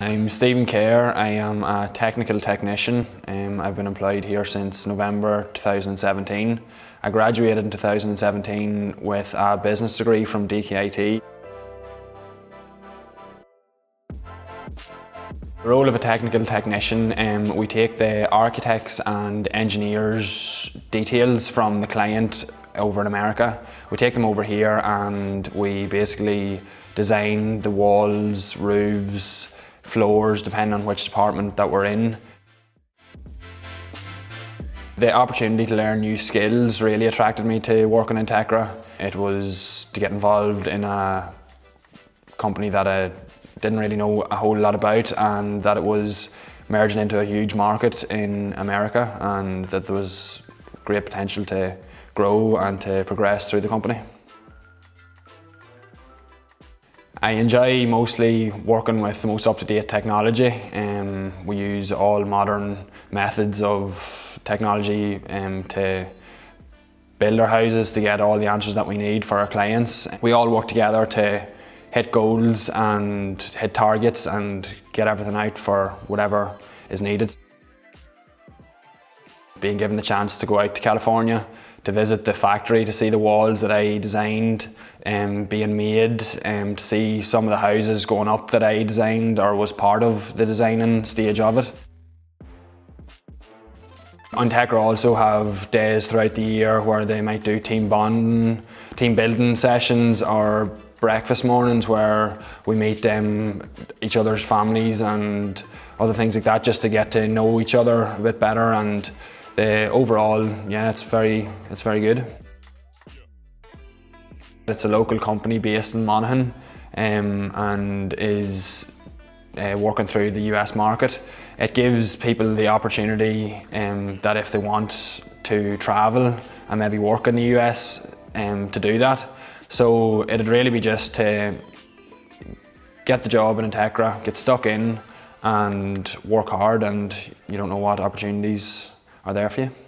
I'm Stephen Kerr. I am a technical technician. Um, I've been employed here since November 2017. I graduated in 2017 with a business degree from DKIT. The role of a technical technician, um, we take the architects and engineers details from the client over in America. We take them over here and we basically design the walls, roofs, floors, depending on which department that we're in. The opportunity to learn new skills really attracted me to working in Entekra. It was to get involved in a company that I didn't really know a whole lot about and that it was merging into a huge market in America and that there was great potential to grow and to progress through the company. I enjoy mostly working with the most up-to-date technology. Um, we use all modern methods of technology um, to build our houses to get all the answers that we need for our clients. We all work together to hit goals and hit targets and get everything out for whatever is needed. Being given the chance to go out to California to visit the factory to see the walls that I designed um, being made, um, to see some of the houses going up that I designed or was part of the designing stage of it. Entekra also have days throughout the year where they might do team bonding, team building sessions or breakfast mornings where we meet um, each other's families and other things like that just to get to know each other a bit better and the overall, yeah, it's very, it's very good. It's a local company based in Monaghan um, and is uh, working through the US market. It gives people the opportunity um, that if they want to travel and maybe work in the US um, to do that. So it'd really be just to get the job in Entekra, get stuck in and work hard and you don't know what opportunities are there for you.